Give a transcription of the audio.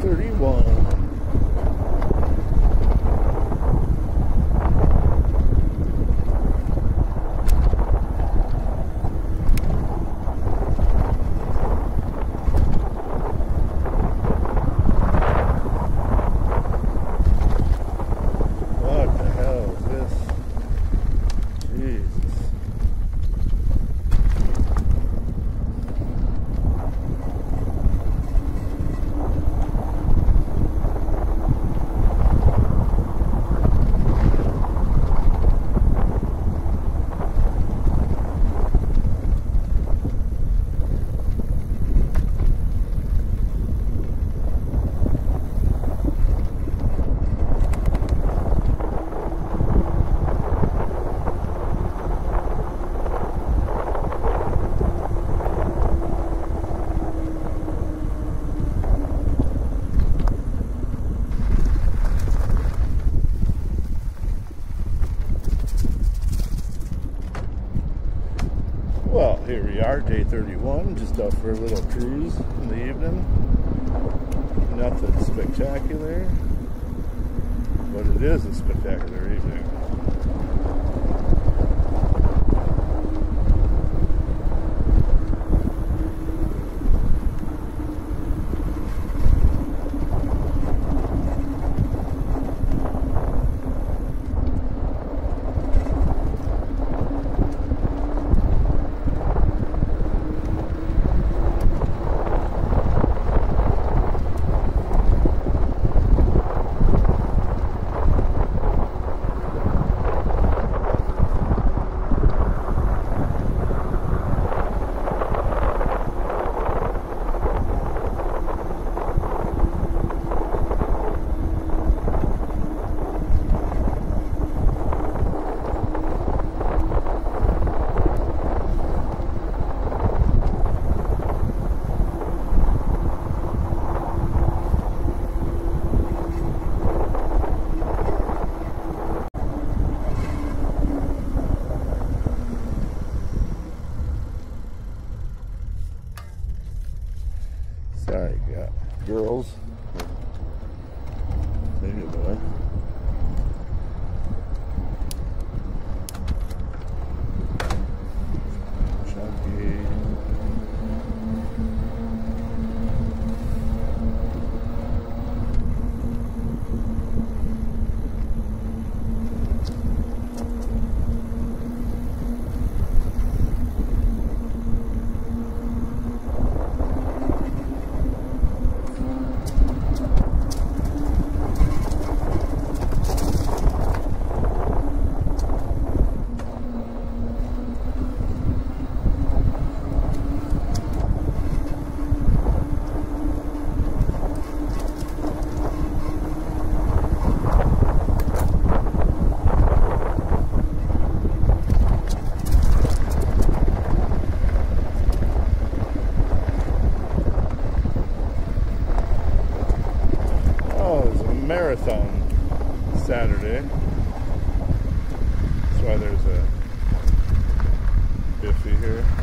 31. Here we are, day 31, just out for a little cruise in the evening. Nothing spectacular, but it is a spectacular evening. Давай. Marathon Saturday. That's why there's a Biffy here.